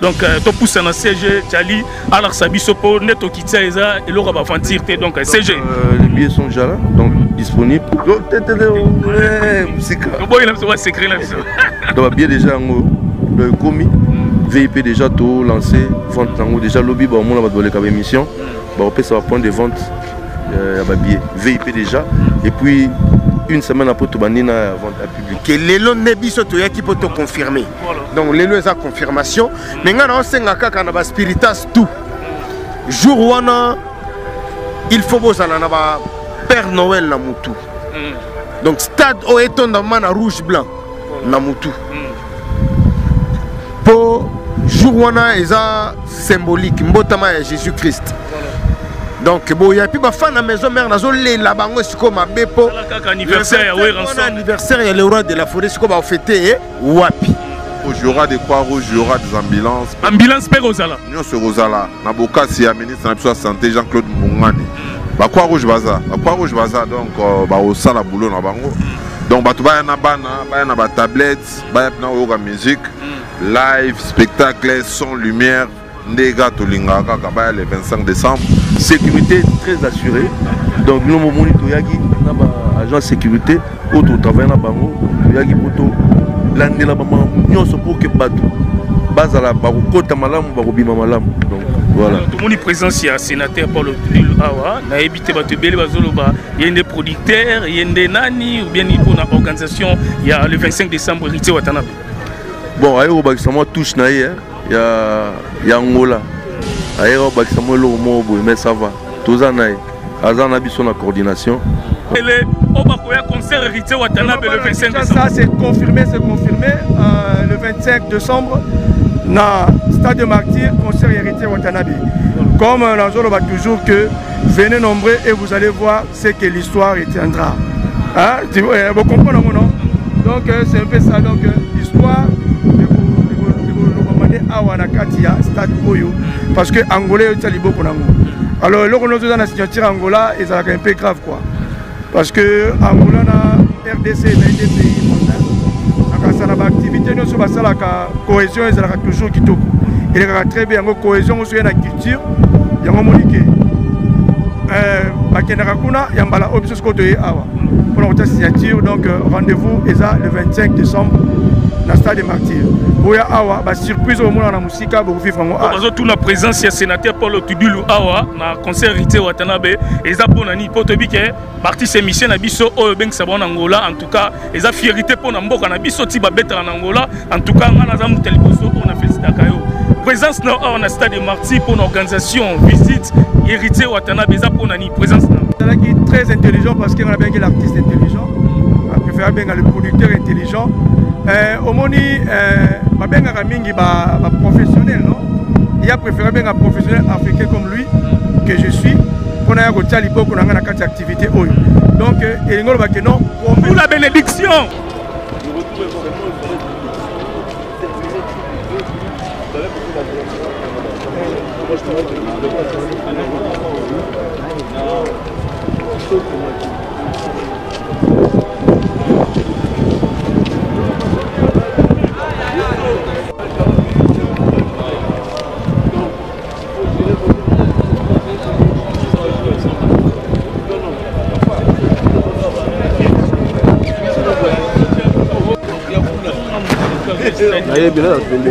donc euh, topusa na cg cali alakisa biso mpo nde tokitia eza eloko ya baventure te donc euh, cg euh, les billets sont déjà là donc disponible oboyi na biso basecret na biso donc babie déjà yango donc ekomi mm. vip déjà to lancé vente yango déjà lobi bamona bato baleka baémission mm. bakopesa bapoint de vente ya babie vip déjà mm. et puis une semaine après tobandi na vente ya public ke lelo nde biso toyaki mpo toconfirme donc lelo eza confirmation me ngai naosenga kaka na baspiritas tout jour wana il faut bozala na ba père noël na mutu mm. donc stade oyo etondama na rouge blanc na mutu mpo mm. jour wana eza symbolique mbotama ya jésus christ donc boya mpe bafana maison mare nazolela bango esikoyo mabe mpo anniversaire ya leroy de la forêt sikoyo bafete wapi jouera de croix rouge jouera des ambulances ambulance mpe kozala nyonso ekozala na bokasi ya ministre na biso ya santé jean claude mbungani bacroix rouge baza bacroix rouge baza donc euh, bakosala boulot na bango donc bato baya na bana baya na batablette baya mpena koyoka musique live spectacle son lumière ndega tolingaka kaka baya le 25 décembre sécurité très assurée donc bino bomoni toyaki na baagent sécurité oyo totravaille na bango toyaki mpo tolandela bamakambo nyonso mpo ke bato bazala bakokota malamu bakobima malamu donc voilà tomoni présence ya sénateur paul otul awa nayebi te bato ebele bazoloba ye nde producteur ye nde nani ou bien mpo na organisation ya le 25 décembre héritier watanabe bon aye kobakisa mwa touche na ye ya ya Angola ayera obakisa mo eloko mo boye mais ça va toza naye aza na biso na coordination ele oyo bakoya concert héritier watanabe le 25 décembre ça c'est confirmé c'est confirmé euh, le 25 décembre na stade de martyr concert héritier watanabe comme euh, nazoloba toujours que venez nombreux et vous allez voir ce que l'histoire retiendra. Hein? Tu vois, eh, vous comprenez mon nom Donc euh, c'est un peu ça. Donc euh, l'histoire de awa na kati ya stade oyo parce que angolais oyo tali boko nango alors eloko nyonso eza na signature angola ezalaka un peu grave quoi parce que angola na rdc na ede pays voisin nakasa na baactivité nyonso basalaka cohésion ezalaka toujours kitoko elekaka très bien yango cohésion oso ye na tire yango omoni ke eh, bakendaka kuna ya mbala oyo biso sikoyo toye awa mpona kotya signature donc euh, rendez-vous eza le 25 décembre na stade de martyr boya awa basurprise oyo omonaka na mosika bokofifre yango bazotuna présence ya sénateur paul otudulu awa na concert rite watanabe eza mpo na nini mpo toyebi ke Parti c'est mission na biso oyo bengisa bango na Angola en tout cas eza fierté mpo na mboka na biso ti babetaka na Angola en tout cas ngai naza moto ya liboso oyo na felicitaka yo présence na or na stade de martyr mpo na organisation visite héritier watanabe eza mpo na nini présence na ezalaki très intelligent parce que ngai nabengaki l'artiste intelligent apréfère abenga le producteur intelligent euh, omoni euh, babengaka mingi baprofessionnel non ya préfère abenga professionnel africain comme lui que je suis mpo naya kotia liboko na ngai na kati ya activité oyo donc elingi oloba ke non pour la bénédiction nayebi naza pembe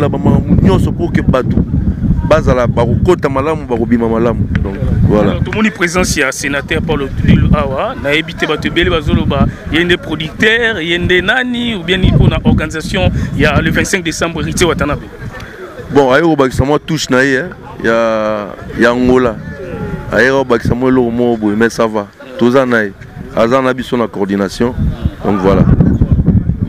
la bamakambo nyonso mpo ke bato bazala bakokota malamu bakobima malamu donc voilà tomoni présence ya sénateur paul otulilu awa nayebi te bato ebele bazoloba ye nde producteur ye nde nani ou bien ni mpona organisation ya le 25 décembre héritier watanabe bon aye kobakisa mwa touche na ye ya ya Angola ayera obakisa mo eloko mo boye mais ça va toza naye aza na biso na coordination donc voilà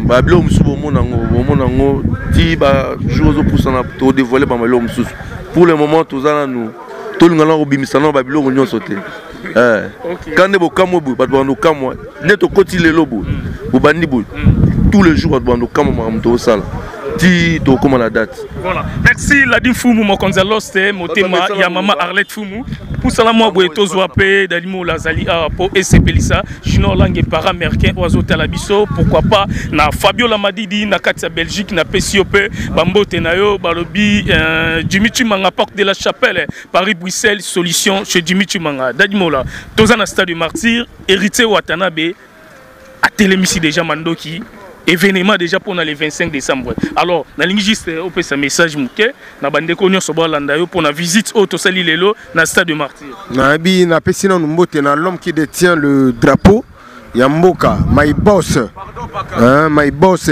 babiloko mosusu bomona yango bomona yango ti bajour ozopusana todevoile bama eloko mosusu pour le moment toza nanu tolingana kobimisa nao babiloko nyonso te eh. kande bokamwe boye bato bakando kamwa nde tokoti lelo boye bobandi boye tous les jours bando kama makambo tokosala ti tokokoma na date voilà merci ladi fumu mokonzi ya loste motema ya mama arlette fumu pusala mwa boye tozwa mpe dalimola azali awa mpo esepelisa junior lange para américain oyo azotala biso pourquoi pas na fabiola madidi na kati ya belgique napesi yo mpe bambote na yo balobi euh, jimi chimanga porte de la chapelle paris bruxelles solution chez jimi chimanga dalimola toza na stade martyr Heritier Watanabe atelemisi deja mandoki événement déjà pour le 25 décembre alors na lingi juste euh, opesa message moke na bandeko nyonso balanda yo mpo na visite oyo tosali lelo na stade de martyr nayebi napesi nanu mbote na l'homme qui détient le drapeau ya mboka my boss hein, my boss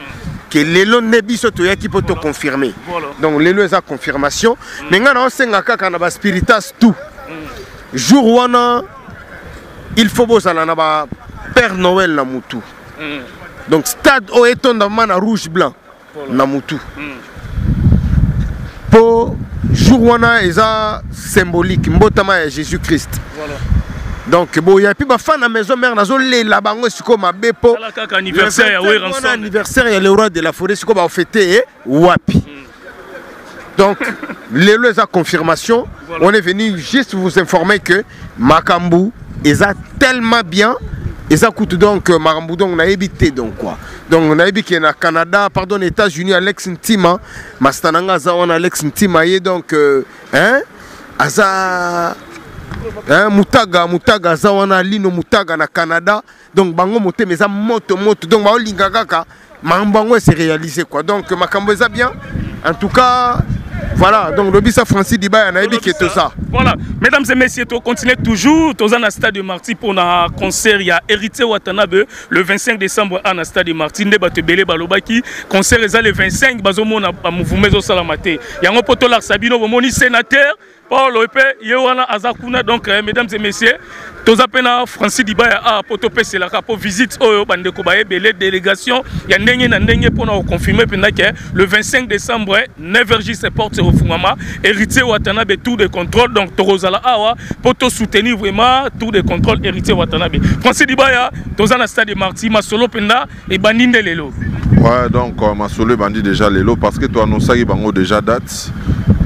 ke lelo nde biso toyaki mpo to confirme donc lelo eza confirmation me ngai naosenga kaka na baspiritas tout jour wana il faut bozala na ba père noël na mutu donc stade oyo etondama na rouge blanc na mutu mpo jour wana eza symbolique mbotama ya jésus christ voilà. donc boya mpe bafan na maison mare nazolela bango sikoyo mabe mpo anniversaire ya le roi de la forêt sikoyo bafete ye eh, wapi mm. donc lelo eza confirmation voilà. on est venu juste vous informer que makambu eza tellement bien eza kutu donc euh, makambo donc nayebi te donc quoi donc nayebi ke na canada pardon na états-unis alex ntima masta na nga aza wana alex ntima ye donc euh, hein aza hein, mutaga mutaga aza wana lino mutaga na canada donc bango motema eza moto moto donc baolinga kaka makambo yango ese réalise quoi donc makambo eza bien en tout cas voilà donc lobi ça francis dibaya nayebi ke toza voilà mesdames et messieurs to continue toujours toza na stade de marti mpona concert ya héritier watanabe le 25 décembre a na stade de marti nde bato ebele balobaki concert eza le 25 bazomona bamouvement ezosalama te yango mpo tolakisa bino bomoni sénateur Paulo mpe ye wana aza kuna donc eh, mesdames et messieurs toza mpe na francis dibaya a ah, mpo topeselaka mpo visite oyo bandeko baye ebele délégation ya ndenge na ndenge mpo na koconfirme mpenza ke le 25 décembre 9 gis porte ekofungwama héritier watanabe tour de contrôle donc tokozala awa mpo tosoutenir vraiment tour de contrôle héritier watanabe francis dibaya toza na stade marti masolo mpenza ebandi nde lelo ouais donc euh, masolo ebandi déjà lelo parce que toanonsaki bango déjà date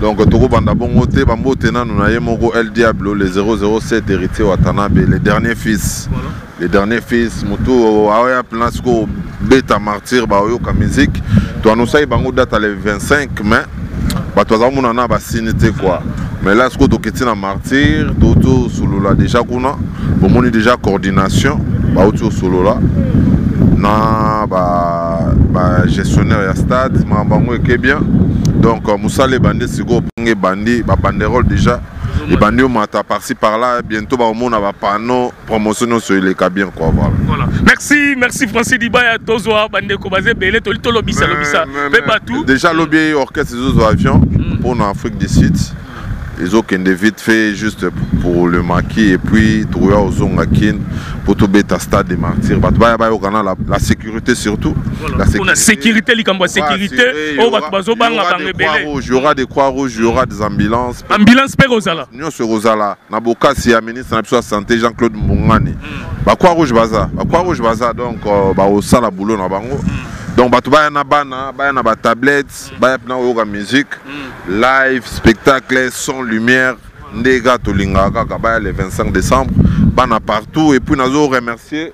donc tokobanda bongo te bambote nanu na ye moko el diablo le 007 héritier watanabe le dernier fils voilà. le dernier fils motu aoya mpena sikoyo beta martyr baoyoka musique toanonsaki bango date le 25 mai bato baza komona na basini te kua mais là sikoyo toketi na martyre touti osolola déjà kuna bomoni déjà coordination bauti osolola na bagestionnaire ba ya stade makambo yango eke bien donc euh, mosala ebandi sikoyo mponge ebandi babanderole déjà ebandi omata parci par là bientôt bakomona bapanneau promotion nyonso eleka bien quoi voilà. voilà merci merci français libaya tozwa bandeko baza ebele toli tolobisa lobisa mpe bato déjà lobi ye orchestre ezozwa avion mm. mpo na afrique du sud ezokende vite fait juste pour le maki et puis tokoya ozonga kin mpo tobeta stade de martyr bato baya bayokana la sécurité surtout la sécurité likambo ya sécurité oyo bato bazobanga bango ebele rouge y aura des croix rouge y aura des ambulances ambulance mpe kozala nionso ekozala na bokasi ya ministre na biso ya sante jean claude mbungani hmm. ba croix rouge baza ba croix rouge baza donc euh, bakosala boulot na bango hmm. donc bato baya na bana baya na batablette hmm. baya mpena koyoka musique live spectacle son lumière nde ga tolingaka kaka baya le 25 décembre bana partout et puis nazo remercier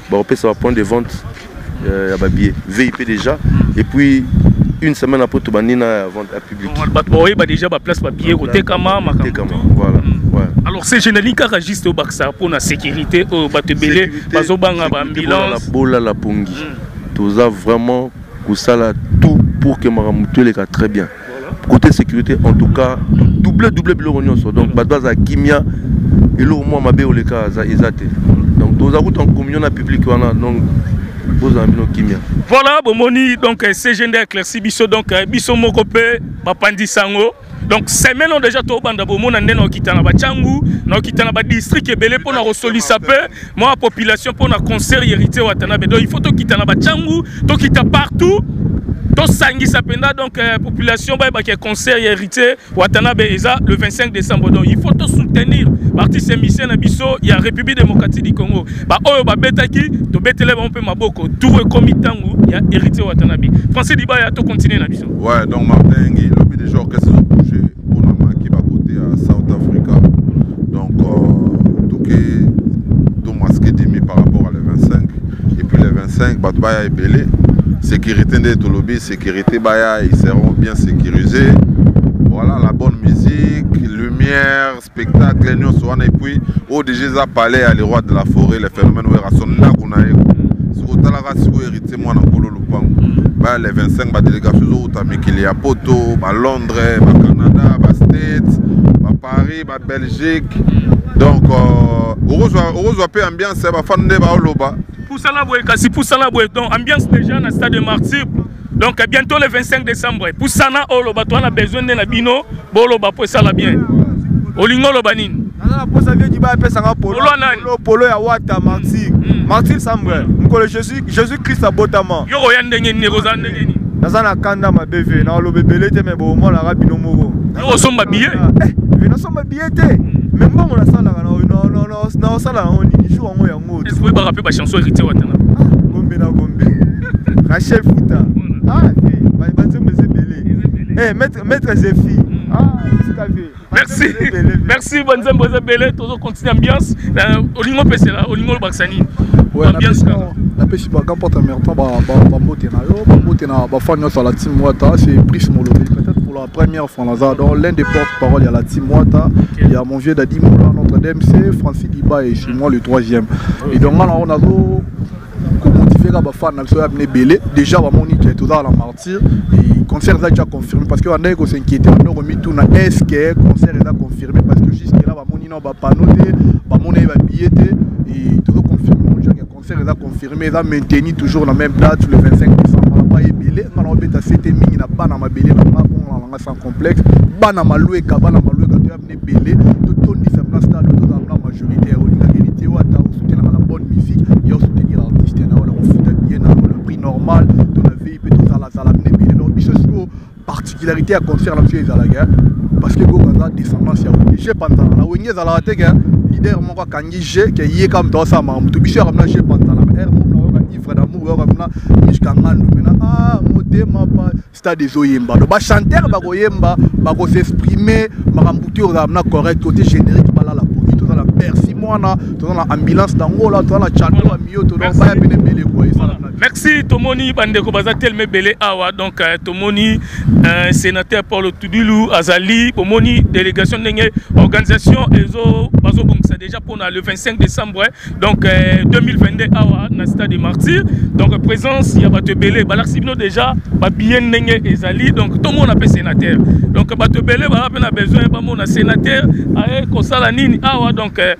bakopesa ba point de vente euh, ya babie vip déjà et puis une semaine apres tobandi na ya vente ya public bato baoyeba déjà baplace babie kotekama makambo voilà mm. ouais. alors c'est généralie kaka juste obakisa mpo na sécurité oyo bato ebele bazobanga baambulance bolala pongi mm. toza vraiment kosala tout pour que makambo toleka très bien Cote securite en tout cas double double biloko nyonso donc bato baza kimia eloko mwa mabe oleka eza te donc toza kuta communion na public wana donc bozala bino kimia voilà bomoni donc euh, cg nde éclairci biso donc euh, biso moko mpe bapandisa yango donc semaine oyo déjà tobanda bomona nde na okita na bachangu na okita na badistrict ebele mpo na kosolisa mpe mwa population mpo na concert héritier watanabe donc il faut tokita na bachangu tokita partout tosangisa mpenza donc euh, population bayebaka concert ya héritier watanabe eza le 25 décembre donc il faut tosoutenir baartiste ya misien na biso ya république démocratique du congo baoyo babetaki tobetele bango mpe maboko tour ekomi ntango ya héritier watanabe français libaya tocontinue na biso ouais donc martin ngi lobi déjà orchestre mpona maki bakote ya south africa donc euh, toke tomaske demi par rapport à le 25 et puis le 25 bato baya ebele sécurité nde tolobi sécurité baya ils seront bien sécurisés voilà la bonne musique lumière spectacle nyonso wana epuis oyo deja eza palais ya le roi de la forêt le phénomène werrason ndako na ye soki otalaka sikoyo héritier mwana nkolo lopango baya le 25 badélégation ezowuta mikili ya poto balondres bacanada bastates baparis babelgique donc euh, okozwa mpe ambiance ya bafani nde baoloba pusana boye kasi pusana boye donc ambiance déjà na stade de martyr donc bientôt le 25 décembre pusana oloba toa na besoin nde na bino boloba mpo esala bien olingi oloba nini polo ya wata martir mm, mm. martir sambre mokolo jésus christ abotama yo oya ndenge nini ekozala ndenge nini naza na kanda mabe ve na oloba ebele te me bomonaka bino moko osomba biye eh, nasomba biye te me mbongo nasalaka naosala yango nini jour yango yango Est-ce que oyebaka mpe bachanson héritier watana gombe na gombe rachel futa ah, banzembo eza ebele eh, maître zefi hmm. ah, merci merci banzembo eza ebele tozo continue ambiance eh, olingi opesela olingi olobakisa nini ambiance kaka napesi baka mpota mertan bambote na yo bambote na bafan nyonso ya la team wata c'est brice molobeli peut-être pour la Première fois naza donc l'un des porte-parole ya la team Wata okay. ya mon vieux Dadi Mola notre DMC Francis Diba et chez moi le troisième okay. et donc là on a zo ko motiver ba fans na biso ya bne belé déjà ba moni que toza la martyr et concert eza déjà confirmé parce que bandaki ko s'inquiéter bando ko mituna est ce que concert eza confirmé parce que jusque là ba moni na ba panneau te ba moni ba billets te et tozo confirmer mon jacques Concert eza confirmé eza maintenu toujours na même date le 25 décembre ba ebele nga na obeta c'était mingi na bana mabele na nga bongo na nga sans complexe bana malueka bana malueka to amne bele to tondi sa place stade to za na majorité au linga héritier wa ta soutenir la bonne musique et au soutenir artiste na on a futa bien na le prix normal to na VIP to za la za la mne bele donc biso particularité ya concert na biso ezalaka parce que gogo aza descendance ya wenge je panzana na wenge ezalaka te ke leader moko akangi je ke ye kaka moto asala makambo to biso yaka mna je panzana ba aire moko nayoka ivre d'amour yoka mna miska ngandu mena ah motema pa stade ezoyemba do bachanteur bakoyemba bakosexprime makambo to yoka mna correct kote générique balala poni toza na persi mwana toza na ambulance na ngola toza na chando ya miyoto donc baya pene ebele kua esala Merci tomoni bandeko baza telme bele awa donc euh, tomoni euh, sénateur Paul Tudilu azali bomoni délégation ndenge organisation ezo bazo bongisa déjà pona le 25 décembre donc euh, 2022 awa na stade de martyr donc présence ya bato ebele balakisi bino déjà ba billet ndenge ezali donc tomona pe sénateur donc bato ebele ba pe na besoin ba mona sénateur aye kosala nini awa donc euh,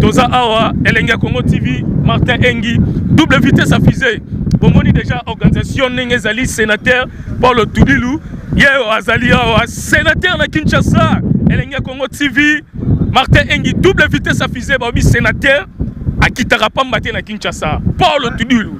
toza awa elenge ya congo tv martin engi double vitesse à fusée bomoni déjà organisation ndenge ezali sénateur paul tulilu ye oyo azali awa sénateur na kinshasa elenge ya congo tv martin engi double vitesse à fusée baobi sénateur akitaka pamba te na kinshasa paul tulilu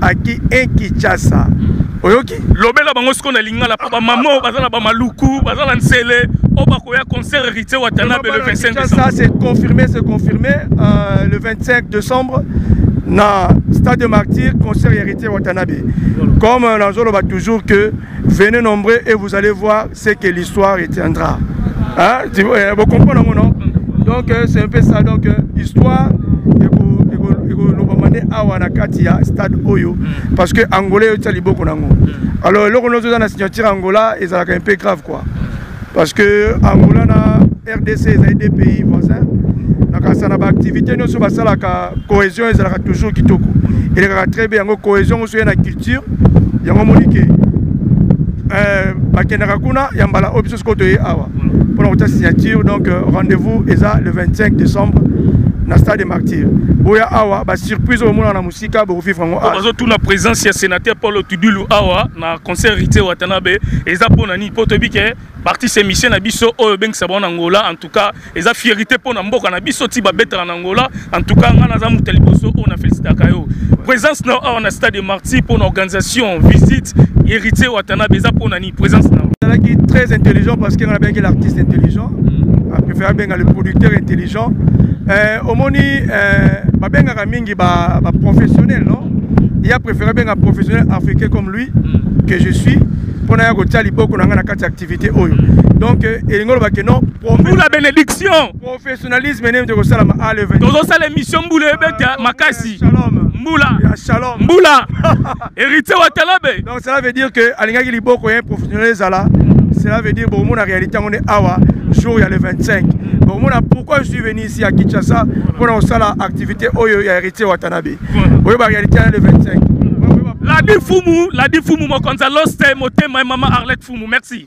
aki un kinshasa oyoki lobela bango siko na lingala mpo bamama oyo baza na bamaluku baza na nsele oyo bakoya concert héritier watanabe le 25 décembre c'est confirmé c'est confirmé euh, le 25 décembre na stade de martyr concert héritier watanabe comme euh, nazoloba toujours que Venez nombreux et vous allez voir ce que l'histoire retiendra. Hein? Tu, euh, vous comprenez mon nom Donc euh, c'est un peu ça. Donc euh, histoire ekolobamande awa na kati ya stade oyo mm. parce que angola eyotia liboko nango mm. alors eloko nyonso eza na signature angola ezalaka un peu grave quoi parce que angola na rdc ezali deux pays voisin na kanisa na baactivité nyonso basalaka cohésion ezalaka toujours kitoko elekaka très bien yango cohésion mosu ye na culture yango omoni ke euh, bakendaka kuna ya mbala oyo biso sikoyo toye awa mpona kotya signature donc euh, rendez-vous eza le 25 décembre na stade de martyr boya awa basurprise okomona na mosika bokofifre yango bazotuna présence ya sénateur paul otudulu awa na concert rite watanabe eza mpo na nini mpo toyebi ke parti semisien na biso oyo ebengisa bango na angola en tout cas eza fierité mpo na mboka na biso ti babetaka na angola en tout cas ngai naza moto ya liboso oyo na felicitaka yo présence na awa na stade de martyr mpo na organisation visite héritier watanabe eza mpo na nini présence na ezalaki très intelligent parce que ngai nabengaki l'artiste intelligent mm. apréfère abenga le producteur intelligent euh, omoni euh, babengaka mingi baprofessionnel ba non ye apréfère abenga professionnel africain comme lui mm. que je suis mpo naya kotia liboko na ngai na kati ya activité oyo mm. donc euh, elingi oloba ke non la bénédiction professionnalisme nini tokosalama a le tozosala émission mbula ebeta ah, makasi mbula mbula héritier wa talabe donc cela veut dire que alingaki liboko ye professionnel ezala cela veut dire bokomona réalité yango nde awa jour ya le 25 bokomona pourquoi je suis venu ici à kinshasa mpo na kosala activité oyo ya héritier watanabe oyo ba réalité ya le 25 ladi fumu ladi fumu mokonzi aloste motema ya mama arlette fumu merci